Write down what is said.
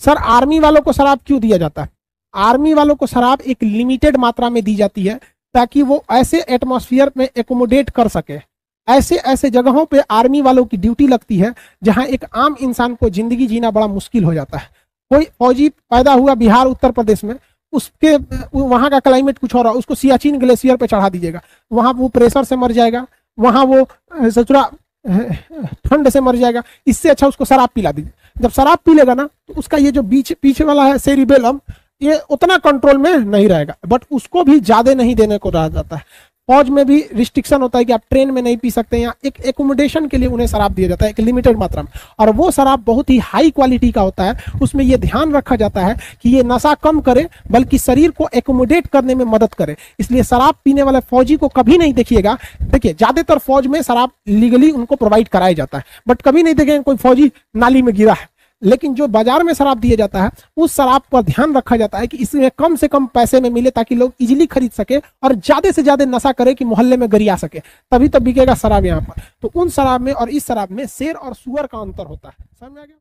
Sir, army वालों को शराब क्यों दिया जाता है? आर्मी वालों को शराब एक लिमिटेड मात्रा में दी जाती है ताकि वो ऐसे एटमोसफियर में एकोमोडेट कर सके। ऐसे ऐसे जगहों पे आर्मी वालों की ड्यूटी लगती है जहाँ एक आम इंसान को ज़िंदगी जीना बड़ा मुश्किल हो जाता है। कोई फौजी पैदा हुआ बिहार, उत्तर प्रदेश में, उसके, वहाँ का क्लाइमेट कुछ और उसको सियाचिन ग्लेशियर पे चढ़ा दीजिएगा। वहाँ वो प्रेशर से मर जाएगा, वहाँ वो सचुरा ठंड से मर जाएगा, इससे अच्छा उसको शराब पिला दीजिए। जब शराब पी लेगा ना तो उसका ये जो बीच, पीछे वाला है, सेरिबेलम, ये उतना कंट्रोल में नहीं रहेगा। बट उसको भी ज़्यादा नहीं देने को रहा जाता है। फौज में भी रिस्ट्रिक्शन होता है कि आप ट्रेन में नहीं पी सकते या एक एकोमोडेशन के लिए उन्हें शराब दिया जाता है, एक लिमिटेड मात्रा में। और वो शराब बहुत ही हाई क्वालिटी का होता है, उसमें ये ध्यान रखा जाता है कि ये नशा कम करे, बल्कि शरीर को एकोमोडेट करने में मदद करे। इसलिए शराब पीने वाले फौजी को कभी नहीं देखिएगा। देखिए, ज़्यादातर फौज में शराब लीगली उनको प्रोवाइड कराया जाता है बट कभी नहीं देखेंगे कोई फौजी नाली में गिरा है। लेकिन जो बाज़ार में शराब दिया जाता है, उस शराब पर ध्यान रखा जाता है कि इसमें कम से कम पैसे में मिले ताकि लोग इजीली खरीद सके और ज़्यादा से ज़्यादा नशा करे कि मोहल्ले में गरिया सके। तभी तो बिकेगा शराब यहाँ पर। तो उन शराब में और इस शराब में शेर और सुअर का अंतर होता है। समझ आ गया?